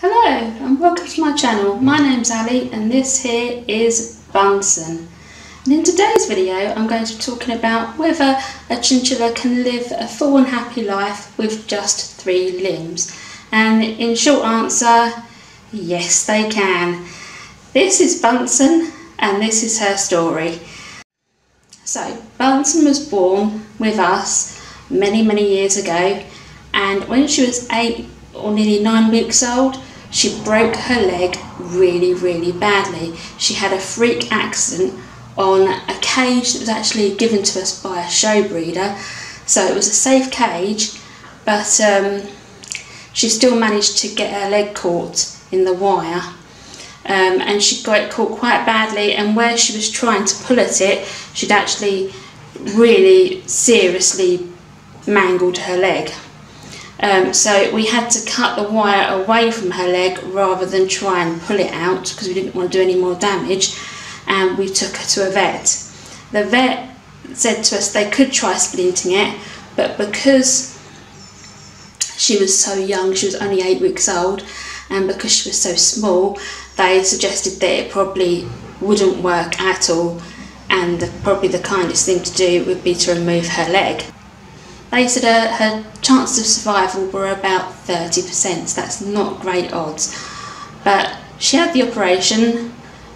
Hello and welcome to my channel. My name's Ally and this here is Bunsen. And in today's video I'm going to be talking about whether a chinchilla can live a full and happy life with just three limbs. And in short answer, yes they can. This is Bunsen and this is her story. So Bunsen was born with us many many years ago and when she was eight or nearly nine weeks old she broke her leg really, really badly. She had a freak accident on a cage that was actually given to us by a show breeder. So it was a safe cage, but um, she still managed to get her leg caught in the wire. Um, and she got it caught quite badly, and where she was trying to pull at it, she'd actually really seriously mangled her leg. Um, so we had to cut the wire away from her leg rather than try and pull it out because we didn't want to do any more damage and we took her to a vet. The vet said to us they could try splinting it but because she was so young, she was only eight weeks old and because she was so small they suggested that it probably wouldn't work at all and the, probably the kindest thing to do would be to remove her leg. They said her, her chances of survival were about 30%, so that's not great odds. But she had the operation,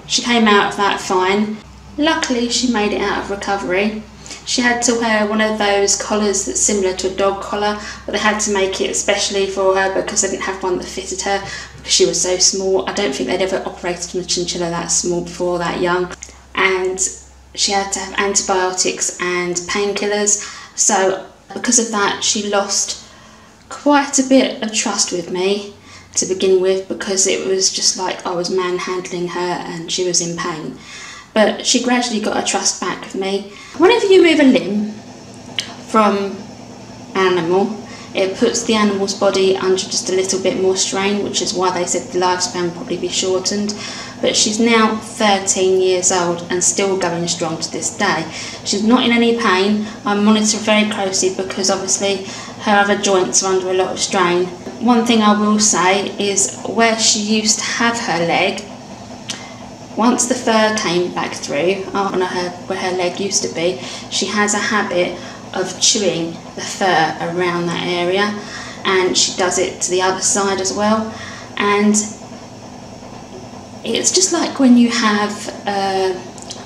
she came out of that fine. Luckily, she made it out of recovery. She had to wear one of those collars that's similar to a dog collar, but they had to make it especially for her because they didn't have one that fitted her because she was so small. I don't think they'd ever operated on a chinchilla that small before, that young. And she had to have antibiotics and painkillers. So because of that, she lost quite a bit of trust with me to begin with because it was just like I was manhandling her and she was in pain. But she gradually got her trust back with me. Whenever you move a limb from an animal, it puts the animal's body under just a little bit more strain, which is why they said the lifespan would probably be shortened. But she's now 13 years old and still going strong to this day. She's not in any pain. I monitor very closely because obviously her other joints are under a lot of strain. One thing I will say is where she used to have her leg, once the fur came back through uh, on her where her leg used to be, she has a habit of chewing the fur around that area and she does it to the other side as well. And it's just like when you have uh,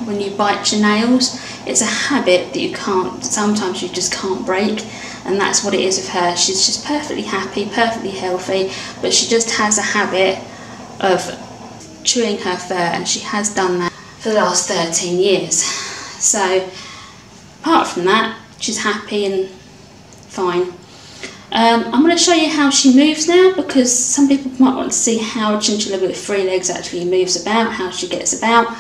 when you bite your nails it's a habit that you can't sometimes you just can't break and that's what it is with her. She's just perfectly happy perfectly healthy but she just has a habit of chewing her fur and she has done that for the last 13 years. So apart from that she's happy and fine. Um, I'm going to show you how she moves now because some people might want to see how chinchilla with three legs actually moves about, how she gets about.